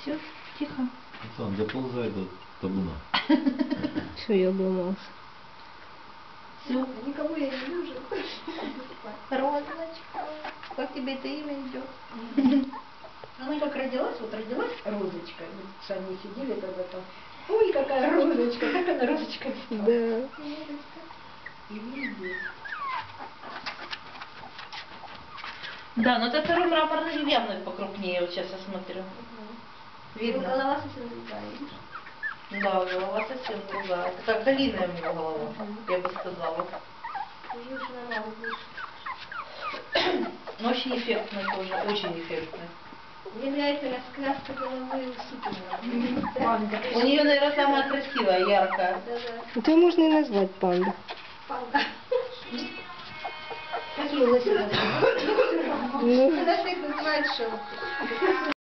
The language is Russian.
Все, тихо. Сам доползай до табуна. Все, я обломался. Все. Никому я не нужен. Розочка. Как тебе это имя идет? Она как родилась, вот родилась розочка. Мы с Аней сидели тогда там. Ой, какая розочка, как она розочка стала. Да. И везде. Да, но это второй мраморный явно покрупнее, вот сейчас я смотрю. Ну, Видно. голова совсем другая, видишь? Да, голова совсем другая. Это как длинная у него голова, я бы сказала. Но очень эффектный тоже, очень эффектный. Мне нравится раскраска головы. Панда. У нее, наверное, самая красивая, яркая. Да-да. Это можно и назвать панда. Панда. Какие лысины? Ну, Когда всех называют шелки.